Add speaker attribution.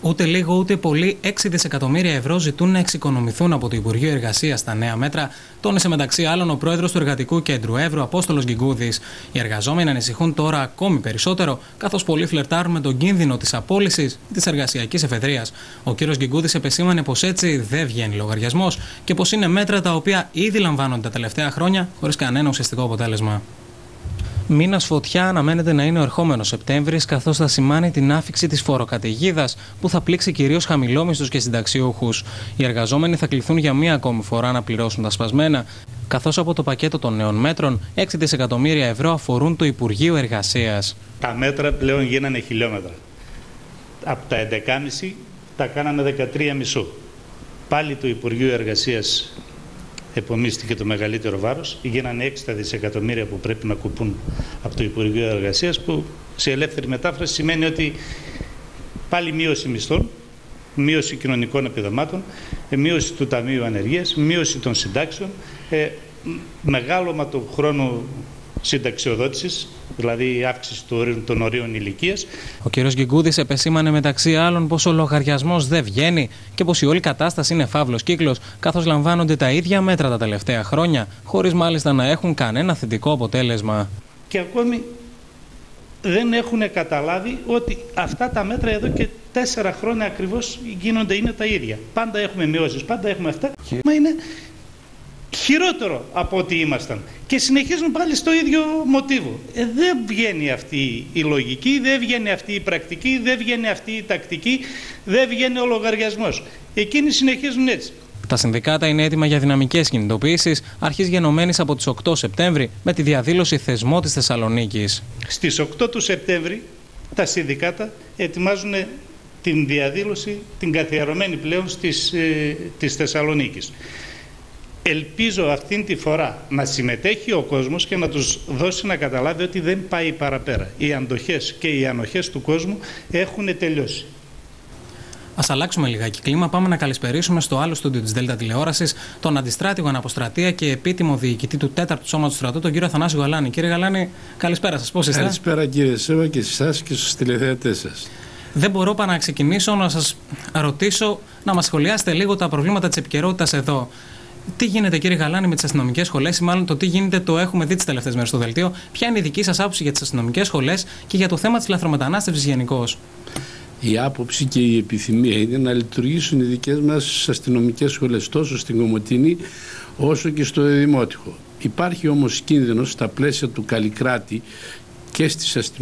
Speaker 1: Ούτε λίγο ούτε πολύ 6 δισεκατομμύρια ευρώ ζητούν να εξοικονομηθούν από το Υπουργείο Εργασίας στα νέα μέτρα, τόνισε μεταξύ άλλων ο πρόεδρος του Εργατικού Κέντρου Εύρου, Απόστολος Γκυγκούδης. Οι εργαζόμενοι ανησυχούν τώρα ακόμη περισσότερο, καθώς πολλοί φλερτάρουν με τον κίνδυνο της απόλυσης της εργασιακής εφεδρείας. Ο κ. Γκυγκούδης επεσήμανε πως έτσι δεν βγαίνει λογαριασμός και πως είναι μέτρα τα οποία ήδη λαμβάνονται τα τελευταία χρόνια χωρίς κανένα ουσιαστικό αποτέλεσμα. Μήνας φωτιά αναμένεται να είναι ο ερχόμενος Σεπτέμβρης, καθώς θα σημάνει την άφηξη της φοροκαταιγίδας που θα πλήξει κυρίως χαμηλόμισθου και συνταξιούχους. Οι εργαζόμενοι θα κληθούν για μία ακόμη φορά να πληρώσουν τα σπασμένα, καθώς από το πακέτο των νέων μέτρων 6 δισεκατομμύρια ευρώ αφορούν το Υπουργείο Εργασίας.
Speaker 2: Τα μέτρα πλέον γίνανε χιλιόμετρα. Από τα 11,5 τα κάναμε 13,5. Πάλι το Υπουργείο Εργασίας επομίστηκε το μεγαλύτερο βάρος. Γίνανε 6 δισεκατομμύρια που πρέπει να κουπούν από το Υπουργείο Εργασίας που σε ελεύθερη μετάφραση σημαίνει ότι πάλι μείωση μισθών, μείωση κοινωνικών επιδομάτων, ε, μείωση του Ταμείου Ανεργίας, μείωση των συντάξεων, ε, μεγάλωμα του χρόνου συνταξιοδότησης, δηλαδή η αύξηση των ορίων ηλικίας.
Speaker 1: Ο κ. Γκυγκούδη επεσήμανε μεταξύ άλλων πως ο λογαριασμός δεν βγαίνει και πως η όλη κατάσταση είναι φαύλος κύκλος, καθώς λαμβάνονται τα ίδια μέτρα τα τελευταία χρόνια, χωρίς μάλιστα να έχουν κανένα θετικό αποτέλεσμα.
Speaker 2: Και ακόμη δεν έχουν καταλάβει ότι αυτά τα μέτρα εδώ και τέσσερα χρόνια ακριβώς γίνονται, είναι τα ίδια. Πάντα έχουμε μειώσεις, πάντα έχουμε αυτά. Μα είναι χειρότερο από ό,τι ήμασταν. Και συνεχίζουν πάλι στο ίδιο μοτίβο. Ε, δεν βγαίνει αυτή η λογική, δεν βγαίνει αυτή η πρακτική, δεν βγαίνει αυτή η τακτική, δεν βγαίνει ο λογαριασμός. Εκείνοι συνεχίζουν έτσι.
Speaker 1: Τα συνδικάτα είναι έτοιμα για δυναμικές κινητοποιήσεις αρχής γενομένης από τις 8 Σεπτέμβρη με τη διαδήλωση θεσμό της Θεσσαλονίκης.
Speaker 2: Στις 8 του Σεπτέμβρη τα συνδικάτα ετοιμάζουν την διαδήλωση, την καθιερωμένη πλέον στις, ε, της Θεσσαλονίκης. Ελπίζω αυτήν τη φορά να συμμετέχει ο κόσμος και να τους δώσει να καταλάβει ότι δεν πάει παραπέρα. Οι αντοχές και οι ανοχές του κόσμου έχουν τελειώσει.
Speaker 1: Α αλλάξουμε λιγάκι κλίμα. Πάμε να καλησπερίσουμε στο άλλο στούντιο της Δέλτα Τηλεόρασης τον αντιστράτηγο αναποστρατεία και επίτιμο διοικητή του 4ου Σώματος στρατού, τον κύριο Αθανάσιο Γαλάνη. Κύριε Γαλάνη, καλησπέρα σας. Πώς είστε;
Speaker 3: Καλησπέρα κύριε Σέβα και σε εσάς και στους τηλεθεατές σας.
Speaker 1: Δεν μπορώ παρά να ξεκινήσω να σας ρωτήσω να μας σχολιάσετε λίγο τα προβλήματα της επικαιρότητας εδώ. Τι γίνεται, κύριε Γαλάνη, με τις αστυνομικές σχολές, ή μάλλον το τι γίνεται το έχουμε δει τις τελευταίες μέρες στο δελτίο. Ποια είναι η δική σας άποψη για τις αστυνομικές σχολές και για το θέμα της λαθρομετανάστευσης γενικώς;
Speaker 3: Η άποψη και η επιθυμία είναι να λειτουργήσουν οι δικές μας αστυνομικές σχολές τόσο στην Κομωτίνη όσο και στο Δημότυχο. Υπάρχει όμως κίνδυνος στα πλαίσια του Καλλικράτη και στις αστυνομικέ